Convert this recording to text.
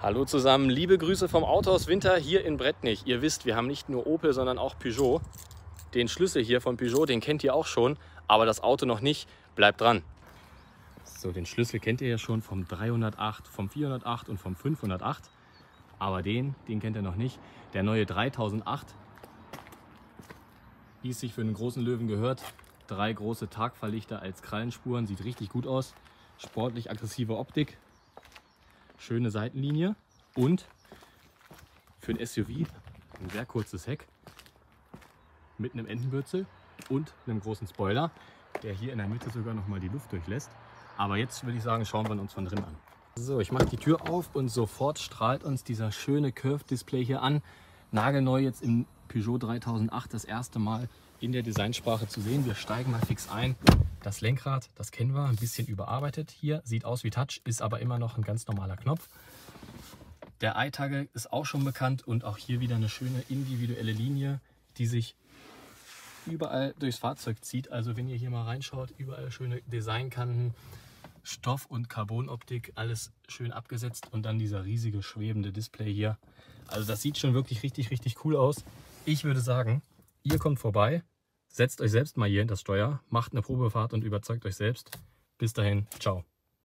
Hallo zusammen, liebe Grüße vom Autohaus Winter hier in Brettnich. Ihr wisst, wir haben nicht nur Opel, sondern auch Peugeot. Den Schlüssel hier von Peugeot, den kennt ihr auch schon, aber das Auto noch nicht. Bleibt dran. So, den Schlüssel kennt ihr ja schon vom 308, vom 408 und vom 508. Aber den, den kennt ihr noch nicht. Der neue 3008, wie es sich für einen großen Löwen gehört. Drei große Tagverlichter als Krallenspuren, sieht richtig gut aus. Sportlich aggressive Optik, schöne Seitenlinie und für ein SUV ein sehr kurzes Heck mit einem Entenbürzel und einem großen Spoiler, der hier in der Mitte sogar noch mal die Luft durchlässt. Aber jetzt würde ich sagen, schauen wir uns von drin an. So, ich mache die Tür auf und sofort strahlt uns dieser schöne Curve-Display hier an. Nagelneu jetzt im Peugeot 3008 das erste Mal in der Designsprache zu sehen. Wir steigen mal fix ein. Das Lenkrad, das kennen wir, ein bisschen überarbeitet hier. Sieht aus wie Touch, ist aber immer noch ein ganz normaler Knopf. Der iTagger ist auch schon bekannt und auch hier wieder eine schöne individuelle Linie, die sich überall durchs Fahrzeug zieht. Also wenn ihr hier mal reinschaut, überall schöne Designkanten, Stoff- und Carbonoptik, alles schön abgesetzt und dann dieser riesige schwebende Display hier. Also das sieht schon wirklich richtig, richtig cool aus. Ich würde sagen, ihr kommt vorbei, setzt euch selbst mal hier in das Steuer, macht eine Probefahrt und überzeugt euch selbst. Bis dahin, ciao.